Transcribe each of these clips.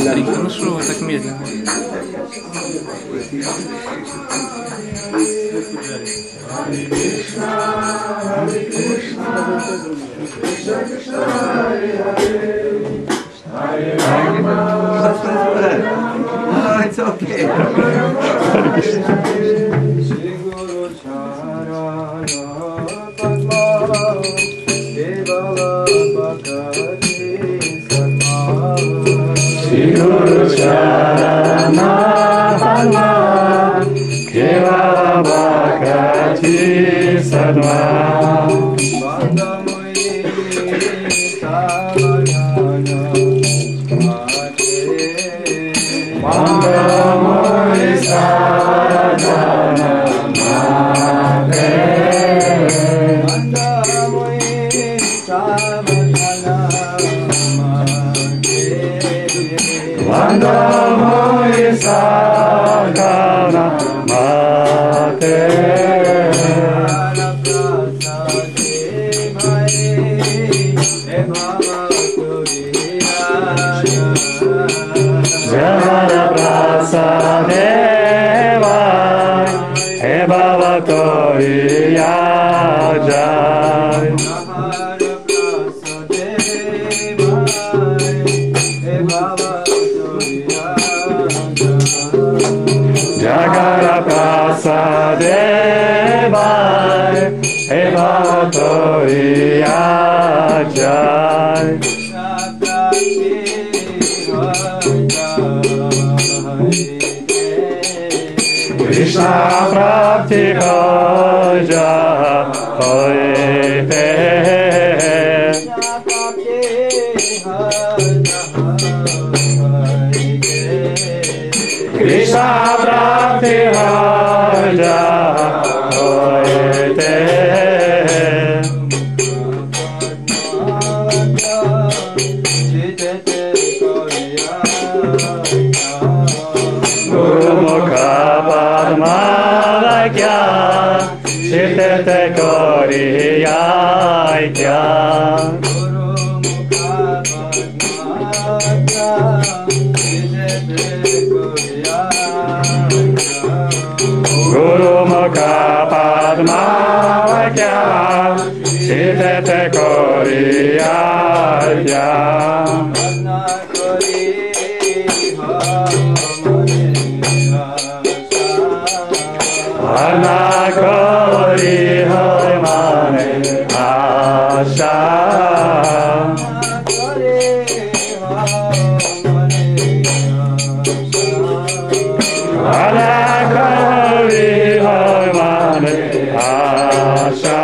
старик. Ну что вы так медленно? It's okay. Amen. Asha.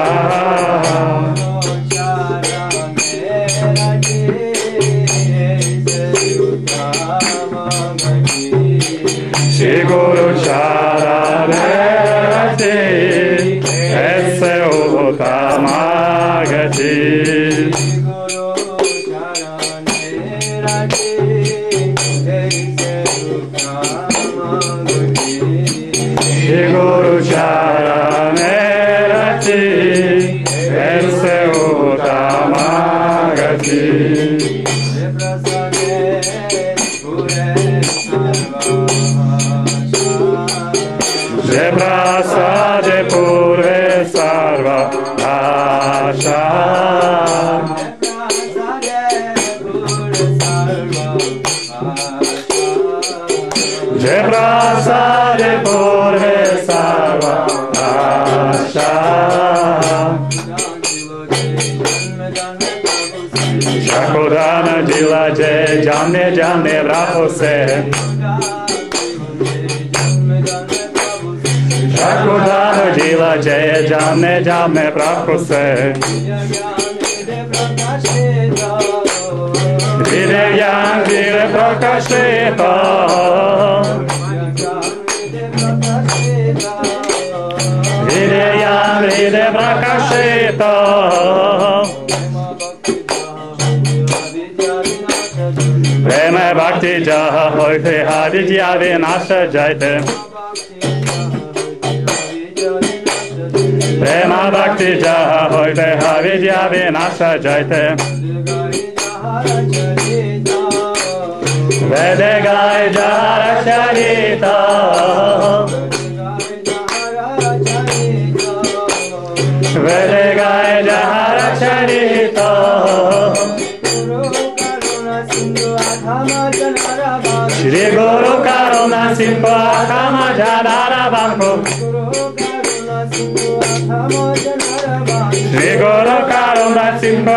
você Acordar de laje, jame, jame pra você Vire, jam, vire pra cacheta Vire, jam, vire pra cacheta जय हरि जिया रे नाश जयते प्रेमा भक्ति जह होते हरि जिया रे नाश जयते वेद गाय जा रचरिता वेद Simba Kama Janara Bangku Sri Guru Karuna Kama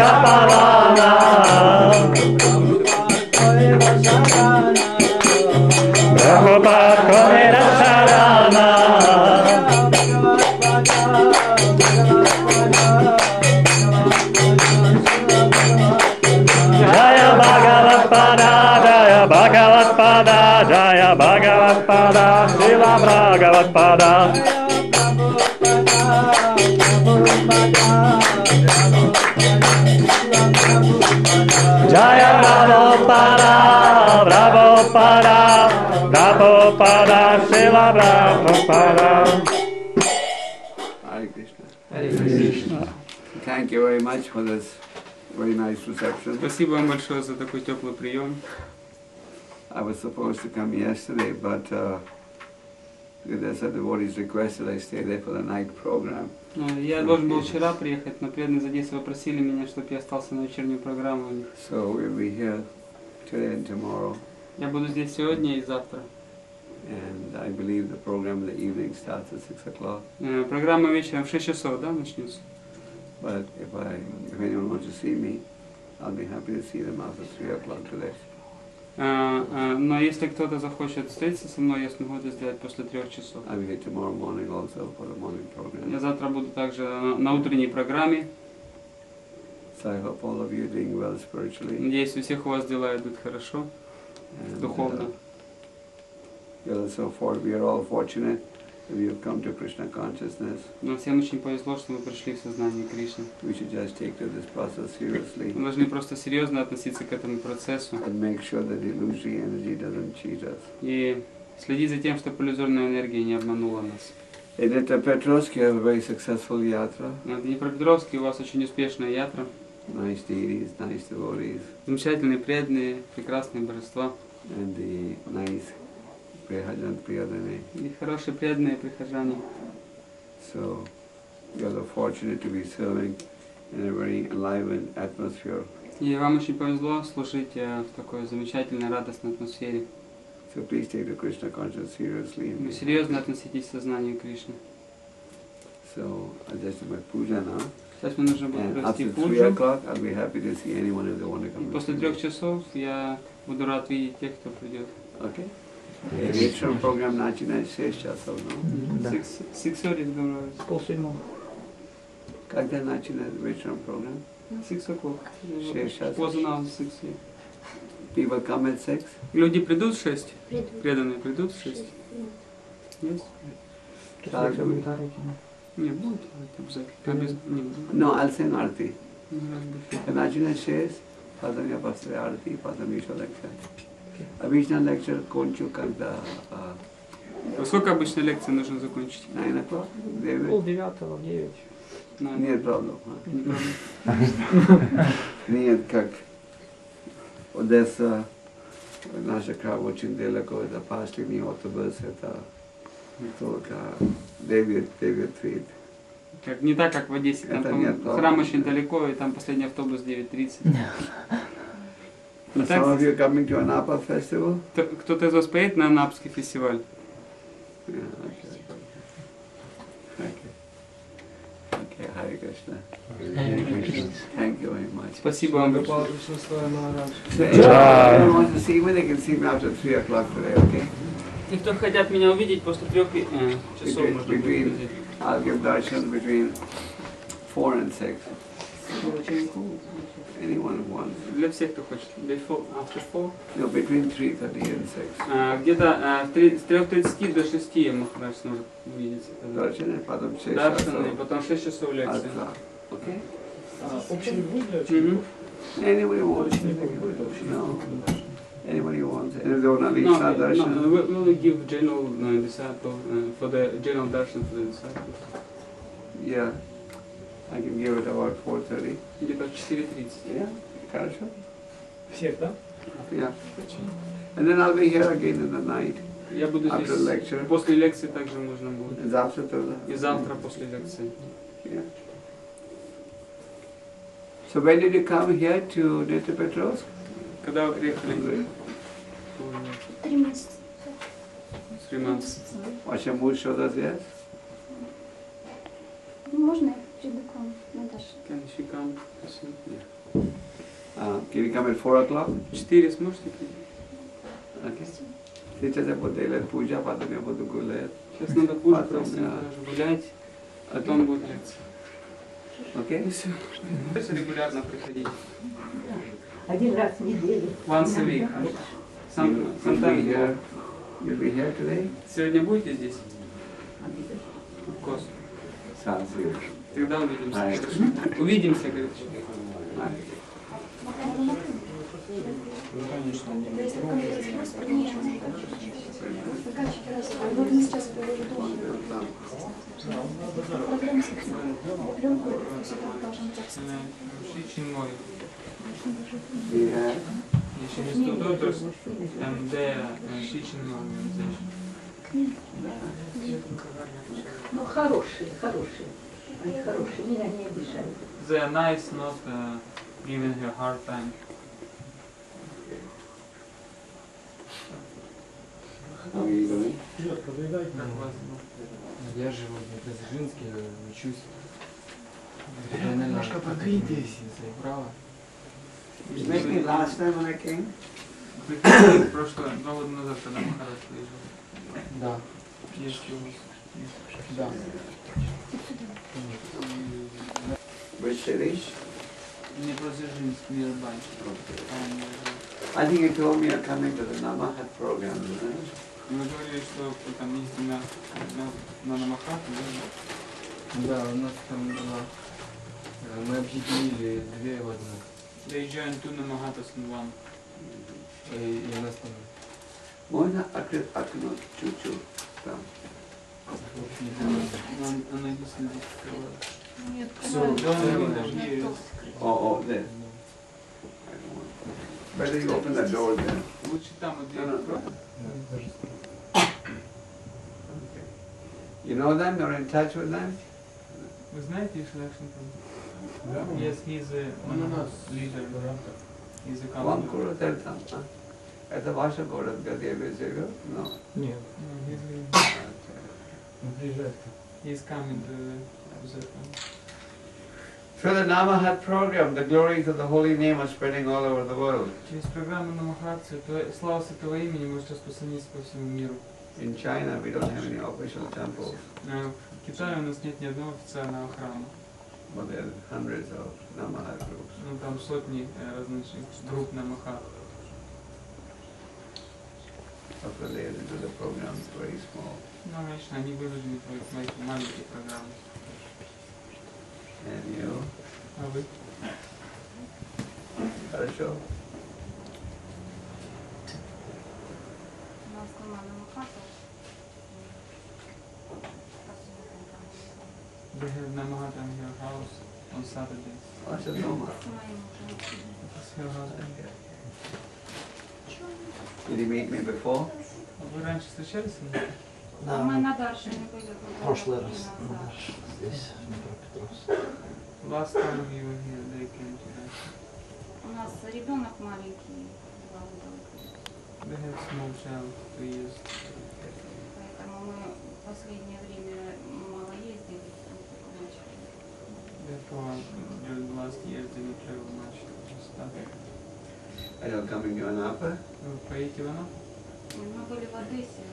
Kapara Pada. Hare Krishna. Thank you very much for this very nice reception. Спасибо вам большое за такой теплый прием. I was supposed to come yesterday, but uh, there's a devotee's request that I stay there for the night program. Э, Я должен был вчера приехать, но преданные задействия попросили меня, чтобы я остался на вечернюю программу у них. So we'll be here today and tomorrow. Я буду здесь сегодня и завтра. And I believe the program in the evening starts at 6 o'clock. Э, Программа вечером в 6 часов, да, начнется? But if, I, if anyone wants to see me, I'll be happy to see them after 3 o'clock today. Э, э, Но если кто-то захочет встретиться со мной, я смогу это сделать после трех часов. Я завтра буду также на утренней программе. Надеюсь, у всех у вас дела идут хорошо, духовно. Нам всем очень повезло, что мы пришли в сознание Кришны. We should just take this process seriously Мы должны просто серьезно относиться к этому процессу and make sure that illusory energy doesn't cheat us. и следить за тем, чтобы иллюзорная энергия не обманула нас. In Petrovsk, you have a very successful yatra. На Днепропетровске у вас очень успешная ятра, Nice deities, nice devotees, замечательные, преданные, прекрасные божества and the nice Priyadane. и хорошие преданные прихожане. So you are fortunate to be serving in a very enlivened atmosphere. И вам очень повезло служить э, в такой замечательной, радостной атмосфере. So please take the Krishna conscience seriously. Вы серьезно относитесь к сознанию Кришны. So I'll just do my puja now. Сейчас мне нужно будет провести пуджу. после трех часов я буду рад видеть тех, кто придет. Okay. Вечером программ начинает в 6 часов, no? Да. Six, six thirty, думаю. Полседьмого. Когда начинает вечером программ? Six o'clock. Шесть часов. Поздно, six. yeah. People come at 6? Люди придут в шесть? Придут. Преданные придут в шесть? Есть? Так, Все будет орать. Не, будет обязательно. Обязательно. Не, будет. No, I'll sing Arti. Не надо. Начинает 6, потом я после Арти, потом еще lecture. Обычно lecture кончу, когда uh, Во сколько обычно лекции нужно закончить? 9 o'clock. David? Пол девятого, в девять. Нет а? проблема. Нет, как Одесса, наша крав очень далеко, это последний автобус, это только 9, 9.30. Как, не так, как в Одессе. Там, Это по-моему, нет, правда. храм очень далеко, и там последний автобус 9.30. Some Так, of you are coming to Anapa festival? Кто- Кто-то из вас поедет на Анапский фестиваль? Yeah, okay. Okay. Okay, Hare Krishna. Thank you very much. Спасибо вам большое. So anyone wants to see me, they can see me after 3 o'clock today, okay? И кто хотят меня увидеть после трех э, часов, Between- можно будет between- увидеть. I'll give darshan between 4 and 6. Anyone who wants. Для всех, кто хочет. Before, after four. No, between 3.30 and 6. А, Где-то а, в три- с 3.30 до 6 Махарадж сможет увидеть. Darshan и потом 6 Даршан, и часов. потом 6 часов лекции. Отца. Okay? Общий будет для Мгм. Anybody wants. No. Anybody wants. And if they want to leave No, Shah no, darshan. we we will give general uh, disciple uh, for the general darshan for the disciples. Yeah. I can give it about 4.30. Где-то в 4.30. Yeah. Хорошо? Всех, да? Yeah. And then I'll be here again in the night. Я буду After здесь lecture. после лекции также можно будет. Завтра тоже. И завтра после лекции. Yeah. So when did you come here to Petrovsk? Когда вы приехали? Три месяца. Three months. What's your mood show us yes? Ну, можно Я приду к вам, Наташа? Can she come? Uh, can you come at 4 o'clock? Четыре сможете прийти? Okay. Сейчас я буду делать пуджа, потом я буду гулять. Сейчас надо Потом, просто гулять, потом будет лекция. Okay? И все. Просто регулярно приходить. Один раз в неделю. Once a week. Сам, You'll, you'll be sometime. here. You'll be here today? Сегодня будете здесь? Of course. Sounds good. Тогда увидимся. Хорошо. Увидимся, говорит. Пленку, все покажем текст. Шичин мой. Yeah. Еще не and their Шичин organization. Ну, хорошие, хорошие. Они хорошие, меня не обижают. They are nice, not uh, giving her hard time. How are you doing? Я живу в Дзержинске, учусь. Немножко покрытись, право. Maybe last time when I came? Прошлое, два года назад, когда Махарадж приезжал. Да, Есть у вас. да. Which city? Днепродзержинск, nearby. Okay. Там, э, I think you told me you're coming to the Namahat program, isn't it? Вы говорили, что вы там ездите на, на, на Намахату, да? Да, у нас там была... э, Мы объединили две в одну. They joined two Namahatas in one. И, и у нас там Можно открыть окно чуть-чуть там? Нет, Всё, давай. да, Можно видно, толстый. есть. Oh, oh, there. I don't want- Better you open the door then. Лучше там вот No, no, дверь. no. Okay. You know them? You're in touch with them? Вы знаете их Лакшмипан? Yes, he's a one of us leader. He's a Вам councillor. куру там, а? Это ваша город, где вы живете? No. Нет. No, he's, Приезжай. he's coming to visit them. Through the Namahat program, the glories of the holy name are spreading all over the world. Через программу Намахатси то- слава Святого Имени может распространиться по всему миру. In China, we don't have any official temples, Э, В Китае у нас нет ни одного официального храма. but there are hundreds of Namahat groups. Ну там сотни э, различных групп Намахат. After they do the program, it's very small. Ну, конечно, они вынуждены проводить маленькие, маленькие программы. And you, А вы? хорошо? У нас дома Намахата. They have Namahata in your house on Saturday. Ваша дома? С моим мужем. It's your husband. Did you meet me before? А Вы раньше встречались С ним? А Мы на Даршине были. года прошлый раз назад. здесь, в Днепропетровск. Last time you were here, they came to that. У нас ребенок маленький, два года. Child, two years. Поэтому мы в последнее время мало ездили. Therefore, during the last years, they didn't travel much. Just that. Are you coming to Anapa? Вы поедете в Анапу? Мы были в Одессе.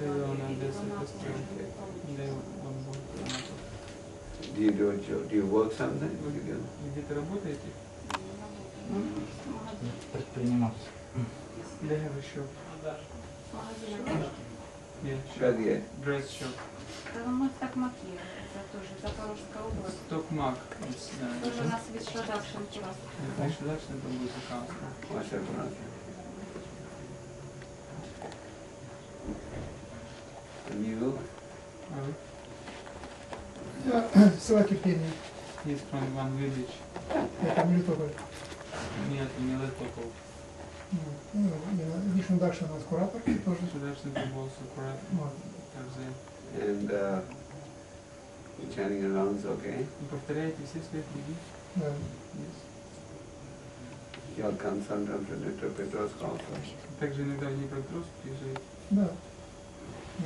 Да, да, на Одессе в Анапу фестиваль. уже не получится. Да, он был в Анапу. Do you do a job? Do you work something? What do you do? Вы где-то работаете? Не работаем. Магазин. Предприниматель. They have a shop. Магазин одежды. Yeah, shop. Шаги. Dress shop. Да, Мы в Токмаке, это тоже Запорожская область. Токмак. It's, uh, Тоже у нас вид продакшн класс. Дальше, дальше это будет аккаунт. Ваша братья. You? Села Кипения. He's from one village. Это Мелитополь. Нет, не Летопол. Ну, Вишну Дакша у нас куратор тоже. Футбол, Сукурат, Вот. Тарзе. And uh, you're chatting around, it's okay? Вы повторяете все свои книги? Да. Yes. Come sometimes to Petrovsk also. Также иногда в Днепропетровск приезжаете. Да. Да.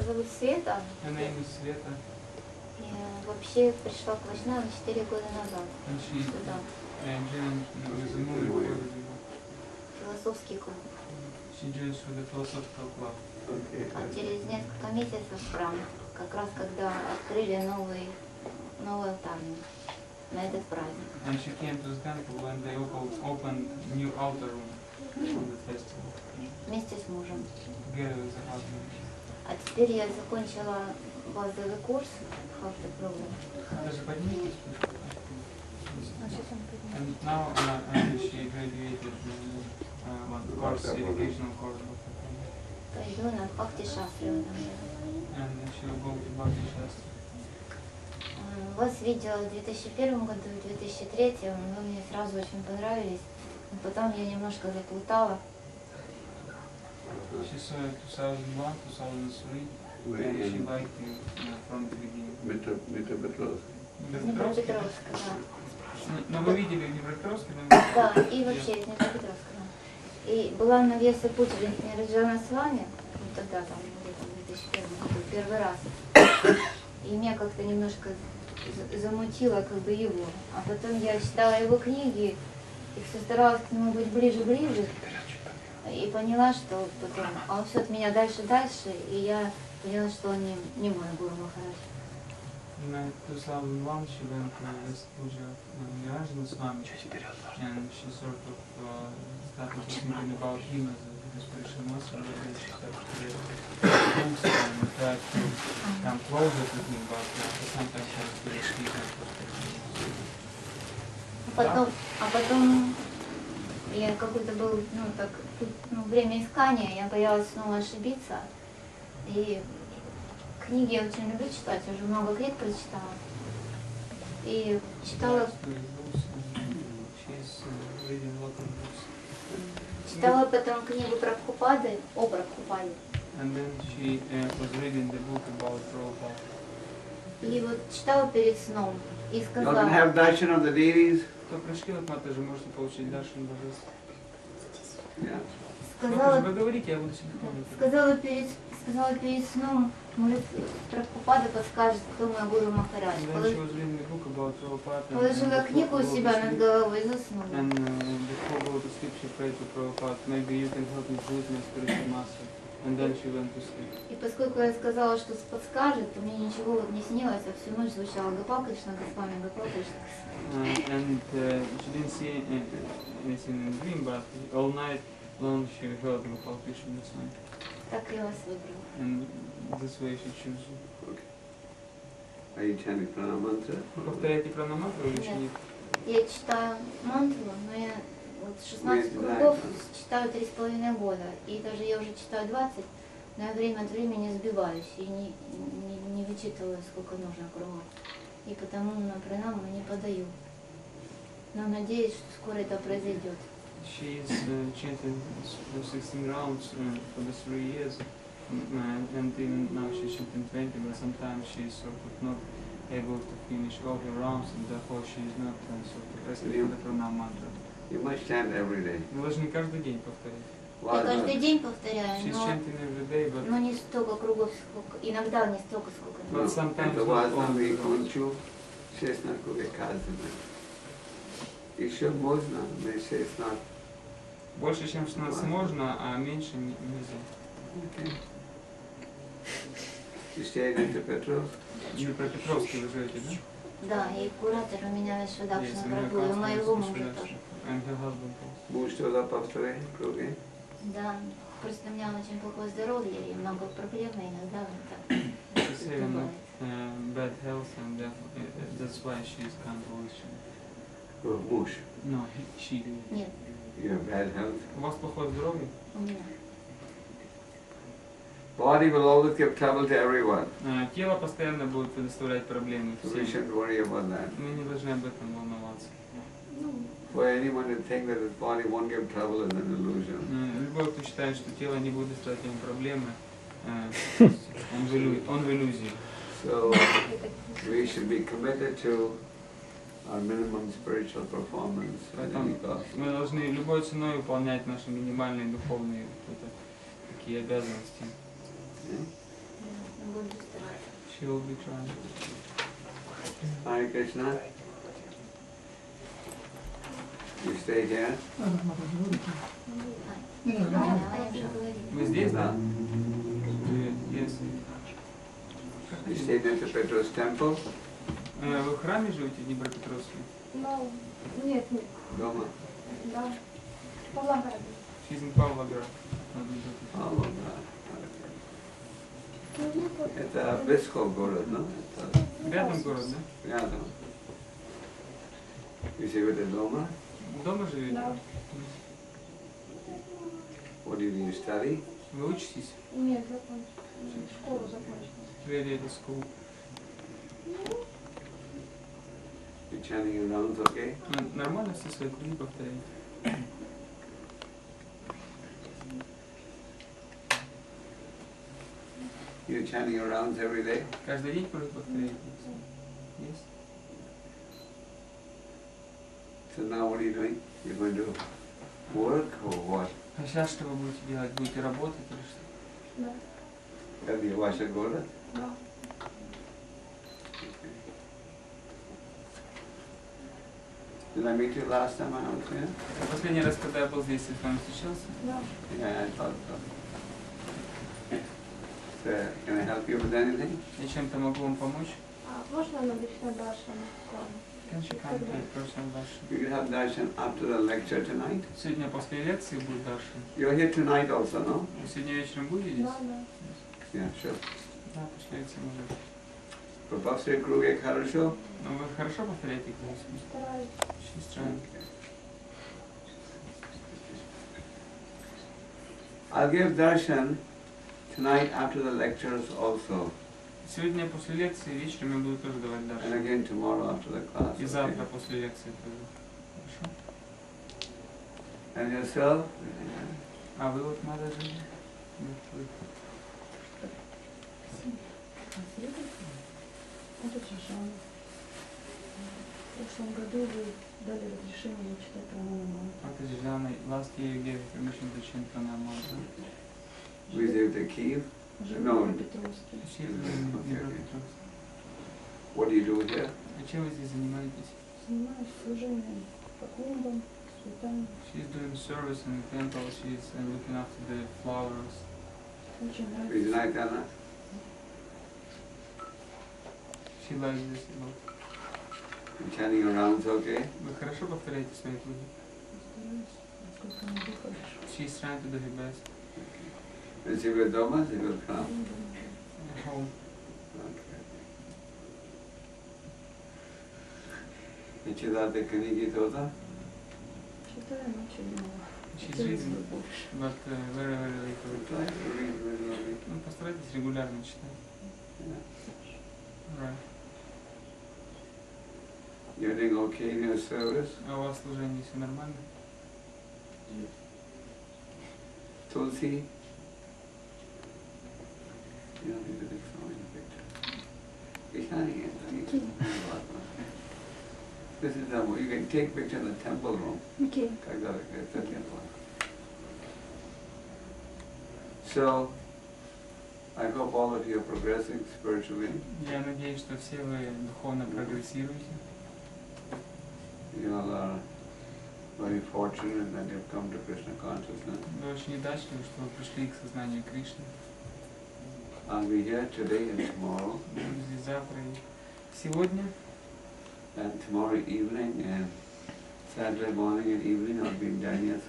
зовут, Света. Name is Света. Я вообще пришла к Вайшнавам 4 года назад she, сюда. Философский клуб. She joins with the philosophical club. Okay. А через несколько месяцев храм, как раз когда открыли новый, новый алтарный на этот праздник. And she came to the temple when they opened, new altar room on the festival. Вместе с мужем. Together with the husband. А теперь я закончила базовый курс Хавта Программ. Даже поднимитесь. And now uh, and she graduated uh, course, educational course. Пойду на Бхакти Шастри. And she will go to Вас видела в 2001 году, в 2003, вы мне сразу очень понравились. Но потом я немножко заплутала. She saw it 2001, 2003, We're and she liked you uh, from the beginning. Mitropetrovsk. Днепропетровск? Днепропетровск, да. Но вы видели в Днепропетровске, да? Да, и вообще из Днепропетровска. да. И была на Веса Путина рождена с вами, вот тогда там, где-то в 2001 году, первый раз. И меня как-то немножко за- замутило как бы его. А потом я читала его книги и все старалась к нему быть ближе-ближе. И поняла, что потом, а он все от меня дальше-дальше, и я поняла, что он не, не мой Гуру Махарадж. In uh, 2001, she went to West Puja uh, Nirajana Swami, and she sort of uh, started thinking about him as a, as spiritual master, but then she started to get closer and tried to come closer to him, but uh, sometimes has to speak А потом, а потом я какой-то был, ну так, ну, время искания, я боялась снова ошибиться. И книги я очень люблю читать, уже много книг прочитала. И читала, читала потом книгу про Прабхупады, о Прабхупаде. And then she uh, was reading the book about Prabhupada. И вот читала перед сном и You сказала, can have darshan of the deities. Кто можете получить Даршан Божества. Сказала, Вы говорите, я буду себе помнить. сказала перед, сказала перед сном, может, Прабхупада подскажет, кто мой Гуру Махарадж. Полож- Положила книгу у себя над головой и заснула. And uh, sleep. И поскольку я сказала, что подскажет, то мне ничего вот не снилось, а всю ночь звучала Гопал Кришна Госвами, Гопал Кришна Госвами. In the dream, but all night long she heard Gopal Krishna song. Так я вас выбрала. And this way she chose you. Are you chanting pranam mantra? Вы повторяете пранамантру или Нет. еще нет? Я читаю мантру, но я вот 16 Вы кругов читаю три с половиной года. И даже я уже читаю 20, но я время от времени сбиваюсь и не, не, не вычитываю, сколько нужно кругов. И потому на пранаму не подаю. Но надеюсь, что скоро это произойдет. She is uh, chanting for 16 rounds uh, for the three years, mm, uh, and even now she's chanting 20, but sometimes she's sort of not able to finish all her rounds, and therefore she is not uh, sort of resting for the pranam mantra. You must chant every day. Вы должны каждый день повторять. Я каждый день повторяю, She's но, chanting every day, but, но не столько кругов, сколько, иногда не столько, сколько but sometimes not all the rounds. Еще можно, но 16. Больше, чем 16 можно, а меньше не- нельзя. Okay. In Petros? В Днепропетровске вы живете, да? Да, и куратор у меня Вишвадакшна Есть, у меня Прабу, и моего мужа тоже. Муж тоже повторяй круги? Да, просто у меня очень плохое здоровье и много проблем, и иногда вот так uh, bad health and uh, that's why she's can't always chant. О, муж. No, he, she. Нет, You have bad health. У вас плохое здоровье? у меня. Body will always give trouble to everyone. А, Тело постоянно будет предоставлять проблемы So we всем. shouldn't worry about that. Мы не должны об этом волноваться. For anyone to think that his body won't give trouble is an illusion. Э, Любой, кто считает, что тело не будет доставлять ему проблемы, э, он в иллю- он в иллюзии. So we should be committed to our minimum spiritual performance at any cost. Мы должны любой ценой выполнять наши минимальные духовные вот это, такие обязанности. Yeah? Да, буду стараться. She will be trying. Hare Krishna. You stay here? Надо смотреть, не будете? А, Не, не, да, да. а я уже говорила. Вы здесь, да? Да. Вы- Yes. You stayed at the Petros temple? Э, Вы в храме живете в Днепропетровске? Ну, нет, нет, Дома? да. Павлоград. All of that. Это Бисков город, no? Это Рядом город, да? рядом. You живете дома? Дома живете? Да. What do you study? Вы учитесь? Нет, закончил. Школу закончил. Really at school. You're chanting your rounds, okay? Н- Нормально все свои круги повторяете? You're chanting your rounds every day? Каждый день круги повторяете? Yes? So now what are you doing? You're going to work or what? А сейчас что вы будете делать? Будете работать или что? Да. Have you watched a Gora? Да. Did I meet you last time I was here? Последний раз, когда я был здесь, я с вами встречался. Да. Yeah, I thought so. So, can I help you with anything? Я чем-то могу вам помочь? А можно на лично Даша Can you come to person Darshan? You can have darshan after the lecture tonight. Сегодня после лекции будет Даршан. You're here tonight also, no? Вы сегодня вечером будете здесь? Да, да. Yeah, sure. Да, после лекции может. Professor Kruge Karasho? Но вы хорошо повторяете классу? Стараюсь. She's trying. I'll give darshan tonight after the lectures also. Сегодня после лекции вечером я буду тоже давать And Даршан. again tomorrow after the class. И okay? завтра после лекции тоже. Хорошо? And yourself? А вы вот надо же... Ну, Вы- Это Шишан. В прошлом году вы дали разрешение читать пранаму. Это же Жанна, last year you gave permission to chant pranama. да? Visit the Kiev. Уже No. She is Okay, okay. What do you do here? А чем вы здесь занимаетесь? Занимаюсь служением по клумбам, цветам. She's doing service in the temple, she's uh, looking after the flowers. Очень нравится. This a lot. Chanting around, okay? Вы хорошо повторяете свои хорошо. She's trying to do her best. And she will Dhamma, she will come. At home. Okay. Nichidate Kanigi Tota? Читаю, но мало. She's reading, but uh, very, very little. Try to read regularly. Ну, постарайтесь регулярно читать. Yeah. Right. You're doing okay in your service? А у вас в служении все нормально? Tulsi? You don't need to take so many pictures. Ishani is This is the, you can take picture in the temple room. Окей. Когда это temple. So, I hope all of you are progressing spiritually. Я надеюсь, что все вы духовно прогрессируете. You all are very fortunate that you've come to Krishna consciousness. Вы очень удачливы, что вы пришли к сознанию Кришны. I'll be here today and tomorrow, здесь завтра и сегодня. and tomorrow evening and Saturday morning and evening I'll be in Donetsk.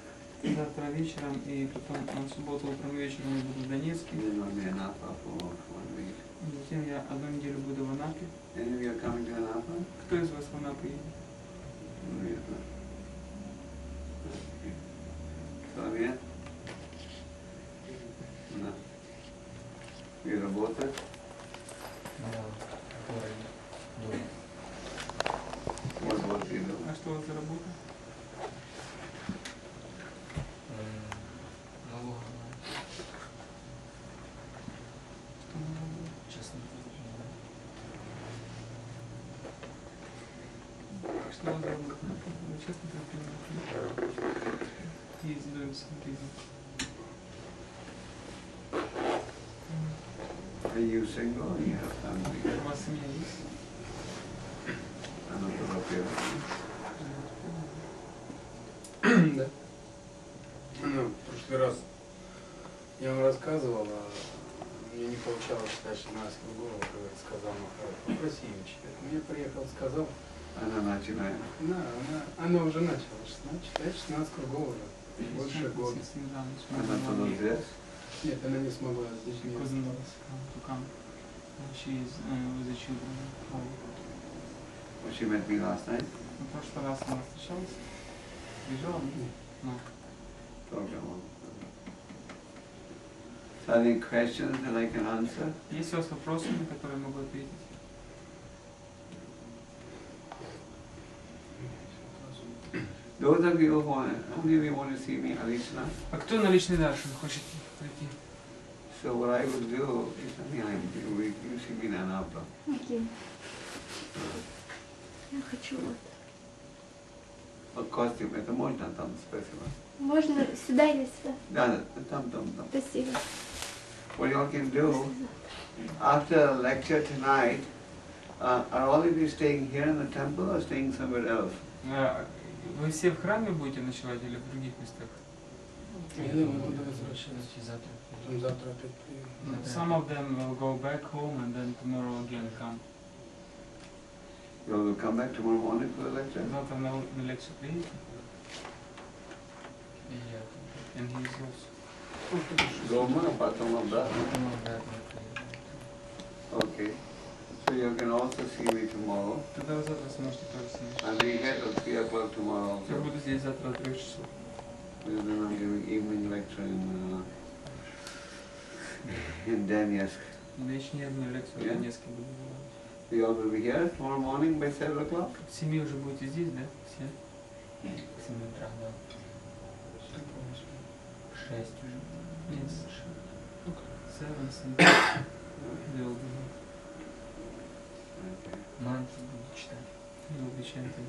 Завтра вечером и потом а, в субботу утром вечером я буду в Донецке. Then I'll be in Napa for one week. Затем я одну неделю буду в Анапе. Any of you are coming to Napa? Кто из вас в Анапу едет? Sonia? No. You работаешь? Вы честно предприниматель? He's doing some business. Are you single or you have family? У вас семья есть? I'm not sure Да. Ну, в прошлый раз я вам рассказывал, а мне не получалось читать 16 голову, когда я сказал Махарадж, попроси ее читать. Ну, я приехал, сказал, Она начинает. да, она, она уже начала читать, читать 16 кругов уже. Больше года. Она туда здесь. Нет, она не смогла. Cousin to come. She is uh, with the children. home. Well, she met me last night. В прошлый раз она встречалась. Бежала? Ну, Talked about. So any questions that I can answer? Есть у вас вопросы, на которые я могу ответить? Those of you who want, how many of you want to see me, Alishna? А кто на личный Даршин хочет прийти? So what I will do is, I mean, I, you, you see me in Anapa. Окей. Я хочу вот. costume. Это можно там спасибо. Можно сюда или сюда? Да, да, там, там, там. Спасибо. What you all can do, after lecture tonight, uh, are all of you staying here in the temple or staying somewhere else? Э, Вы все в храме будете ночевать или в других местах? Я думаю, туда возвращаться. Завтра. Потом завтра опять приеду. No, Some of them will go back home and then tomorrow again come. You will come back tomorrow morning for the lecture? Завтра на, на лекцию приедете? И я. And he is also. Roma, потом обратно. Потом обратно приеду. Okay. So you can also see me tomorrow. Тогда вы завтра сможете тоже с ним. I'll be here at 3 o'clock tomorrow. Я буду здесь завтра до 3 часов. Because then I'm giving evening lecture in, uh, in Donetsk. Вечернюю лекцию в Донецке буду давать. You all will be here tomorrow morning by 7 o'clock? К 7 уже будете здесь, да? Все? К 7 утра, да. 6 уже. Нет, 7, 7. Mantra will be chanting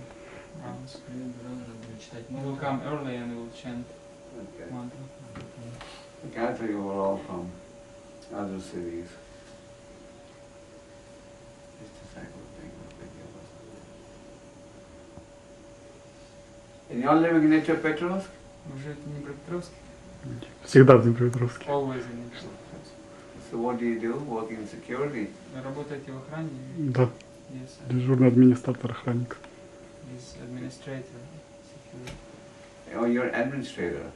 rounds. He'll come early and we'll chant okay. mantra. Okay. I think we were all from other cities. Just a second thing. And you all living in Petrovsk? Уже в Днепропетровске? Всегда. Always in Petrovsk. So what do you do? Work in security? Вы работаете в охране? Да, Yes, дежурный администратор охранник. is administrator, security. Or you're administrator?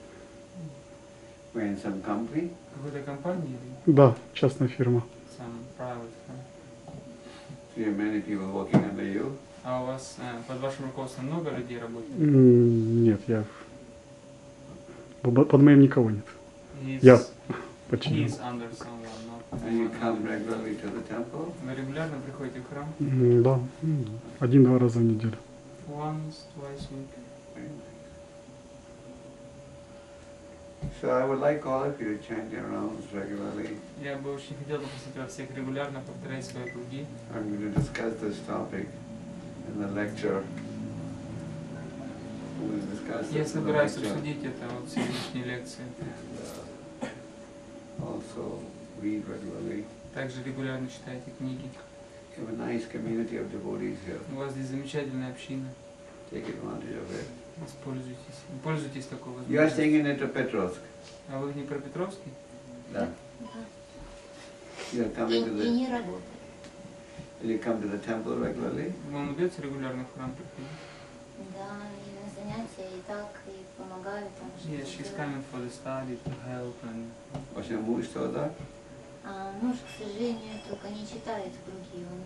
We're in some company? Какой-то компании Да, частная фирма. some private firm? So you have many people working under you? А у вас э, под вашим руководством много людей работает? Нет, я... Под моим никого нет. He's- Я Temple? Вы регулярно приходите в храм? Да, один-два раза в неделю. Once, twice a week. So I would like all of you to chant your rounds regularly. Я бы очень хотел попросить вас всех регулярно повторять свои круги. I'm going to discuss this topic in the lecture. We'll discuss Я собираюсь обсудить это вот в сегодняшней лекции. Also read regularly. Также регулярно читайте книги. You have a nice community of devotees here. У вас здесь замечательная община. Take advantage of it. Используйтесь. Пользуйтесь такой You are возможностью. staying in Petrovsk. А вы в Днепропетровске? Да. You are coming to и the, не работает. you come to the temple regularly? Вам удается регулярно в храм приходить? Да, и на занятия и так, и помогаю там Yes, she's coming for the study to help and Ваше муж что А муж, к сожалению, только не читает круги. Он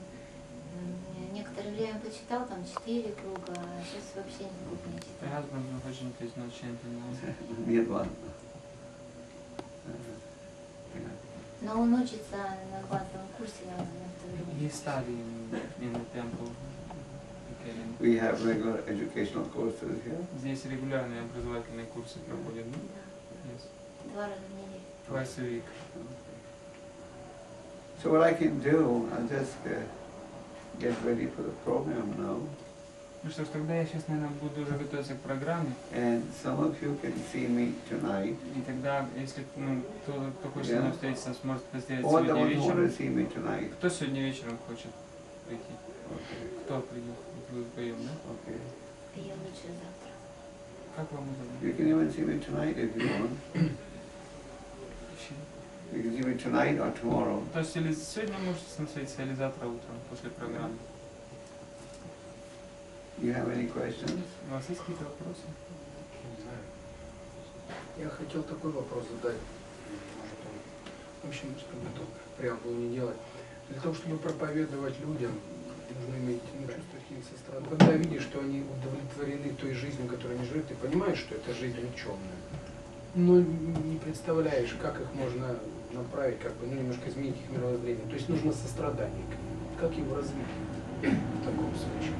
некоторое время почитал, там четыре круга, а сейчас вообще ни круг не my читает. husband unfortunately is not chanting. Нет, ладно. Но он учится на базовом курсе на, на втором. He's studying in the temple. We have regular educational courses here. Здесь регулярные образовательные курсы проходят, да? Yes. два раза в неделю. Twice a week. So what I can do, I'll just uh, get ready for the program now. Ну что ж, тогда я сейчас, наверное, буду уже готовиться к программе. And some of you can see me tonight. И тогда, если ну, кто, кто хочет со Yeah. мной встретиться, сможет это сделать Or the сегодня вечером. see me tonight. Кто сегодня вечером хочет прийти? Okay, Кто придет? Вы вдвоем, да? okay. Я лучше завтра. Как вам удобно? You can even see me tonight if you want. You can see me tonight or tomorrow. То есть или сегодня можете с ним встретиться, или завтра утром, после программы. You have any questions? У вас есть какие-то вопросы? Не знаю. Я хотел такой вопрос задать. Может, он... В общем, чтобы эту преамбулу не делать. Для того, чтобы проповедовать людям, нужно иметь ну, чувство со стороны. Когда видишь, что они удовлетворены той жизнью, которой они живут, ты понимаешь, что эта жизнь никчемная. Но не представляешь, как их можно направить, как бы, ну, немножко изменить их мировоззрение. То есть нужно сострадание. к ним. Как его развить в таком случае?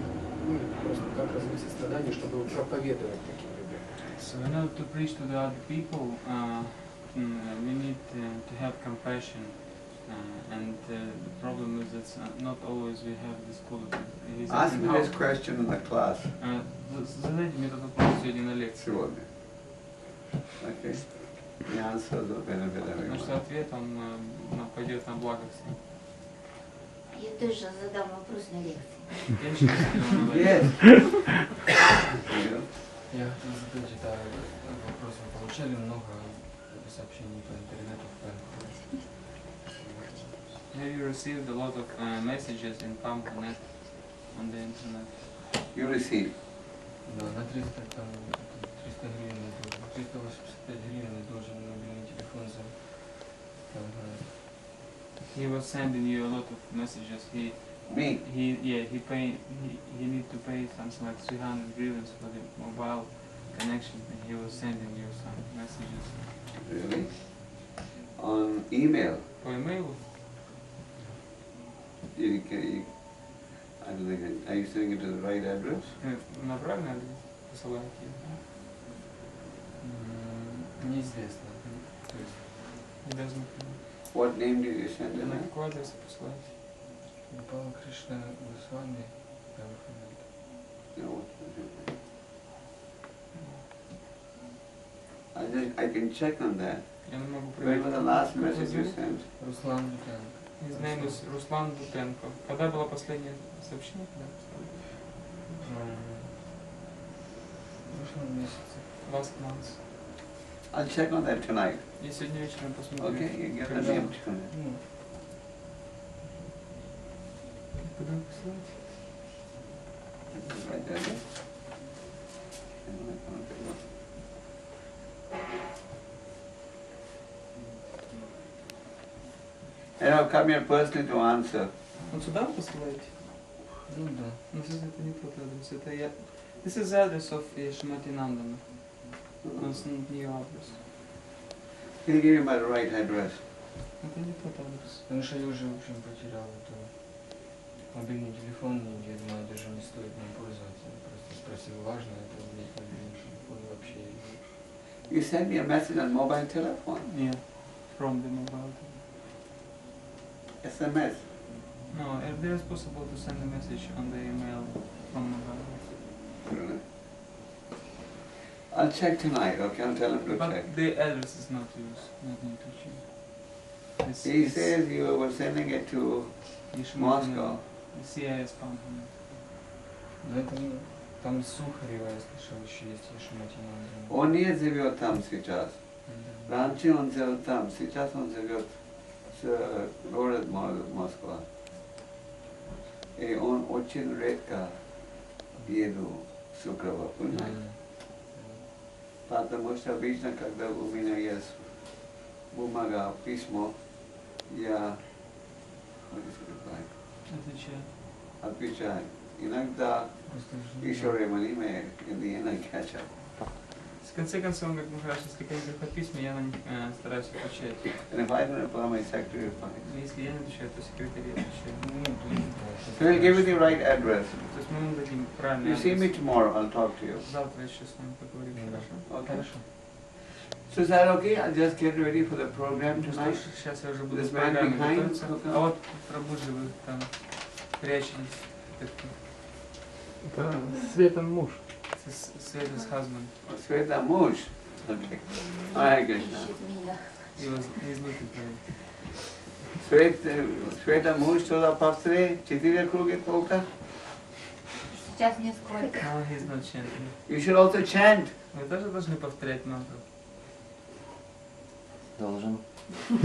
Ну, просто как развить сострадание, чтобы проповедовать таким людям. So in order to preach to the other people, uh, mm, we need uh, to have compassion and uh, the problem is that uh, not always we have this quality. Ask me this question in the class Uh, Задайте мне этот вопрос сегодня на лекции. сегодня. Okay? The benefit Потому что ответ он э, пойдет на благо всем. Я тоже задам вопрос на лекции. Yes. Я хотел задать это вопрос. Вы получали много сообщений по интернету Have you received a lot of uh, messages in PAM.net on the internet? You receive. Да, на 300, там, 300 гривен я должен. 385 гривен я должен на мобильный телефон за... Там, э, He was sending you a lot of messages. He Me. he yeah he pay he, he need to pay something like 300 grievance for the mobile connection and he was sending you some messages Really? On email. по имейлу You can, you, I don't think, it- are you sending it to the right address? Э, на правильный адрес посылаете м, Неизвестно. То есть, не должны What name did you send it на at? какой адрес посылаете Упала Кришна Госвами, Пенку. No. I just, I can check on that. я не могу When was the last Как вас message you зовут? sent? Руслан Бутенко. His name is Руслан Бутенко когда было последнее сообщение прошлом месяце. послали? last month I'll check on that tonight. я сегодня вечером посмотрю Okay, you get the name tonight. Ну, куда вы посылаете Right there. And I've come here personally to answer. вот сюда вы посылаете ну да. Ну, this is- это не тот адрес, это я... This is the address of Shrimati Nandana. Но it's not new address. He'll give you my right address. Это не тот адрес. Потому что я уже, в общем, потерял это мобильный телефон, и я думаю, даже не стоит им пользоваться. Я просто спросил, важно это иметь мобильный телефон вообще. You send me a message on mobile telephone, Yeah, from the mobile. SMS. No, if there is possible to send a message on the email from mobile. Really? I'll check tonight, okay? I'll tell him to check. But the address is not used, not need to change. It's, He it's says you were sending it to Shrimati Moscow. Nandana, CIS company. Но это не- там Сухарева, я слышал, еще есть Ешматина. Он не живет там сейчас. Раньше он жил там, сейчас он живет с город Мо- Москва. И он очень редко еду в Сукрово, понимаете? Потому что обычно, когда у меня есть бумага, письмо, я what is it, reply? Отвечаю. отвечаю. Иногда еще ремонт или на catch up. В конце концов, как мы хорошо, если ко мне приходят письма, я на них э, стараюсь отвечать. And if I don't reply, my secretary replies. Если я не отвечаю, то секретарь отвечает. So he'll give you the right address. То есть мы ему дадим правильный You see me адрес. tomorrow, I'll talk to you. Завтра еще с вами поговорим, хорошо? Okay. So is that okay? I'll just get ready for the program Ну tonight. сейчас я уже буду This man behind, А вот пробужи вы там прячетесь. Это Света муж. Husband. Mush. Okay. Hare Krishna. He was, he's looking for. Sweta, Sweta Mush туда повторяй. Четыре круги только. Сейчас несколько. No, he's not chanting. You should also chant. Вы тоже должны повторять мантру. Должен. You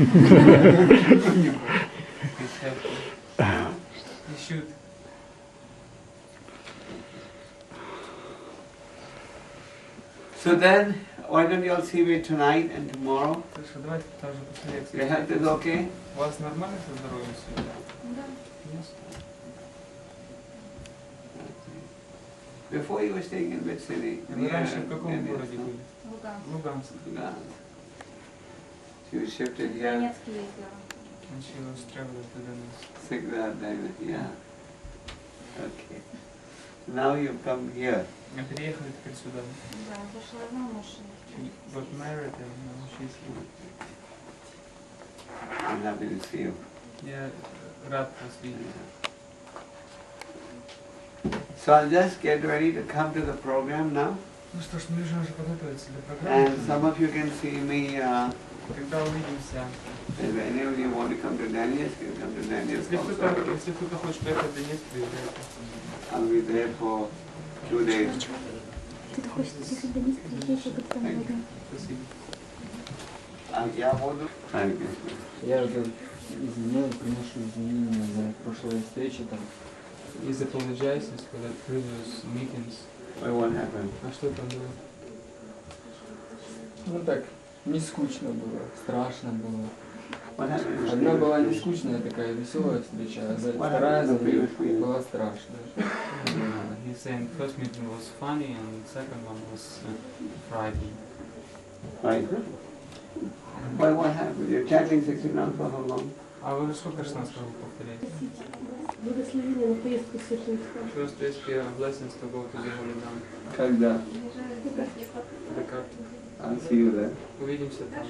should. So then, why don't you all see me tonight and tomorrow? Хорошо, давайте тоже после лекции. Your health is okay? У вас нормально со здоровьем сегодня? Да. Yes. Before you were staying in which city? Вы раньше в Near каком India, городе no? были? Луганск. Луганск. Lugansk. So you shifted В here, Донецк ездила. And she was traveling to Donetsk. six that time, yeah. Okay. Now you've come here. А переехали теперь сюда. Да, вышла замуж. She got married and now she's here. I'm happy to see you. Я рад вас видеть. So I'll just get ready to come to the program now. Ну что ж, мы можем уже подготовиться для программы. And some of you can see me, uh, Когда увидимся, if any of you want to come to Daniels, you can come to Daniels если кто-то, also. если кто-то хочет поехать в Донецк, приезжайте. I'll be there for two days. Как там Thank угодно. Спасибо. Uh, yeah, буду. Я же извиняюсь, приношу извинения за прошлые встречи там. Please apologize for the previous meetings. Why, what happened? А что там было? Ну так, не скучно было, страшно было. Одна была не скучная такая веселая встреча, а вторая за была страшная. Uh, he's saying first meeting was funny and second one was uh, frightening. Right. Why, what happened? You're chanting 60 rounds for how long? А вы сколько раз нас могу повторять? Благословение на поездку в Святой. First recipe of blessings to go to the Holy Land. Когда? Как? I'll see you there. Увидимся там.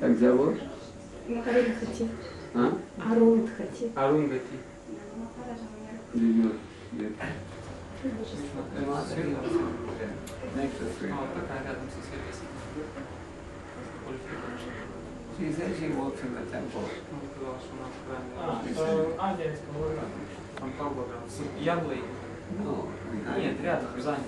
Как зовут? Арундхати. А? Арундхати. Арунгати. Did you? Did... Сын? Next to three. А, вот такая рядом со Светой. She said she works in the temple. Он сказал, что у нас в А, храме. это Ангельского уровня. Там Павлова. С Яблой. No, behind. Нет, рядом, сзади.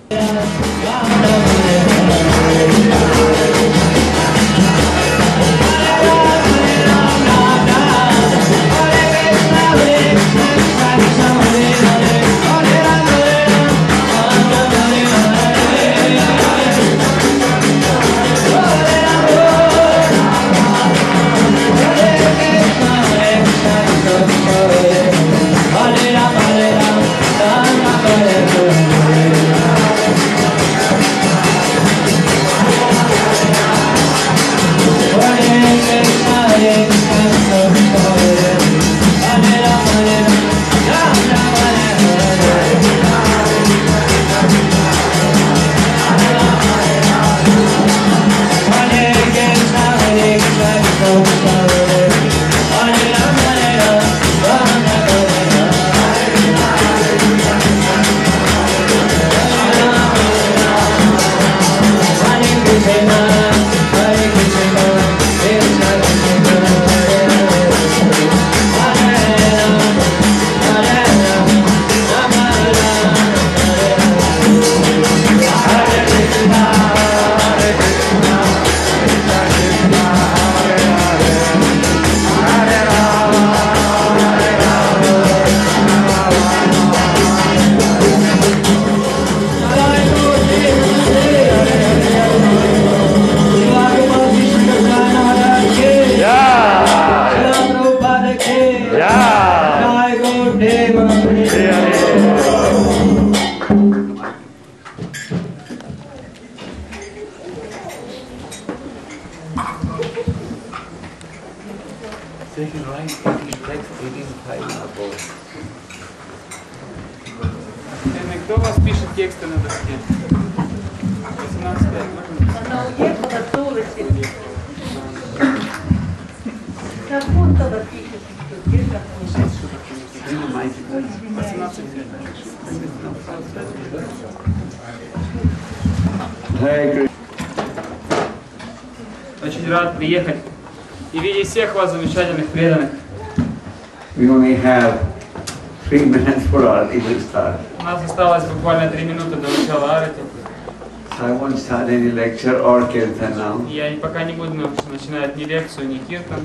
лекцию, ни киртан.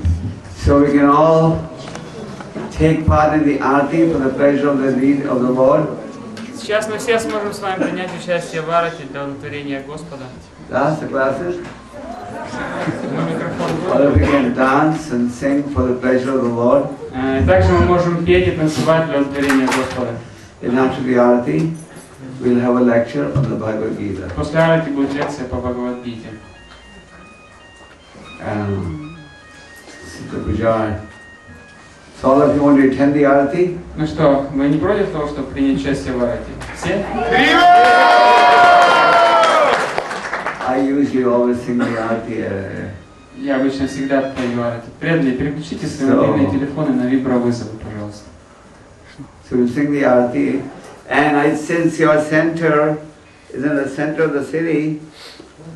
So we can all take part in the arti for the pleasure of the deed of the Lord. Сейчас мы все сможем с вами принять участие в арате для удовлетворения Господа. That's the classes. Ну, микрофон Or we будет. can dance and sing for the pleasure of the Lord. Э, Также мы можем петь и танцевать для удовлетворения Господа. Then after the arati, we'll have a lecture on the Bhagavad Gita. После арати будет лекция attend the arati? Ну что, вы не против того, чтобы принять участие в арате? Все? I usually always sing the arati. Uh, Я обычно всегда пою арати. Преданные, переключите свои So- мобильные телефоны на вибровызовы, пожалуйста. So we'll sing the arati. And I, since your center is in the center of the city,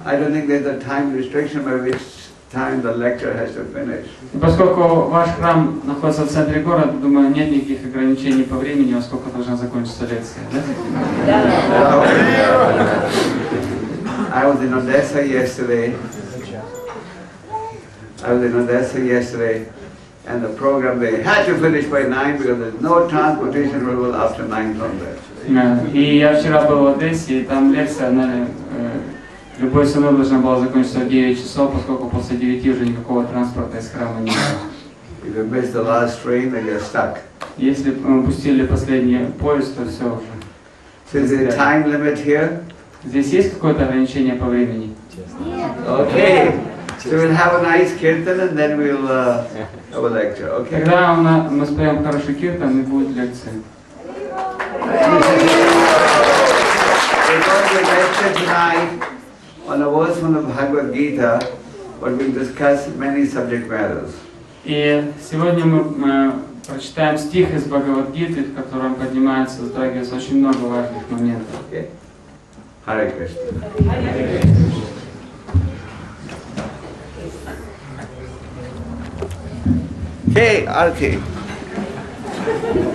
I don't think there's a time restriction by which time the lecture has to finish. И поскольку ваш храм находится в центре города, думаю, нет никаких ограничений по времени, во сколько должна закончиться лекция, да? I was in Odessa yesterday. I was in Odessa yesterday, and the program they had to finish by nine because there's no transportation rule after nine from there. Э, И я вчера был в Одессе, и там лекция, э, любой ценой должна была закончиться в 9 часов, поскольку после 9 уже никакого транспорта из храма не было. Если мы пустили последний поезд, то все уже. So is there a time limit here? Здесь есть какое-то ограничение по времени? Okay. So we'll have a nice kirtan and then we'll uh, have a lecture. Okay. Тогда мы споем хороший киртан и будет лекция. We're going to lecture tonight on a verse from the Bhagavad Gita, but we'll discuss many subject matters. И сегодня мы, мы прочитаем стих из Бхагавадгиты, в котором поднимается, затрагивается очень много важных моментов. Okay. Hare Krishna. Hey, Arti.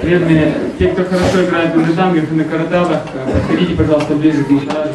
Преданные, те, кто хорошо играет на мридангах и на караталах, э, подходите, пожалуйста, ближе к Махараджу,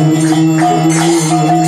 Amém.